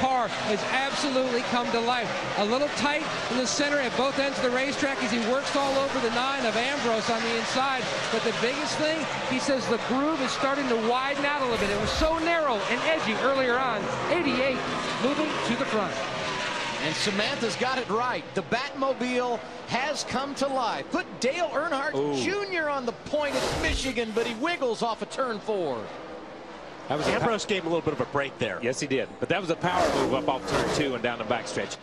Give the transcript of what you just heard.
car has absolutely come to life. A little tight in the center at both ends of the racetrack as he works all over the nine of Ambrose on the inside. But the biggest thing, he says the groove is starting to widen out a little bit. It was so narrow and edgy earlier on. 88 moving to the front. And Samantha's got it right. The Batmobile has come to life. Put Dale Earnhardt Ooh. Jr. on the point at Michigan, but he wiggles off a turn four. That was a Ambrose gave him a little bit of a break there. Yes, he did. But that was a power move up off turn two and down the backstretch.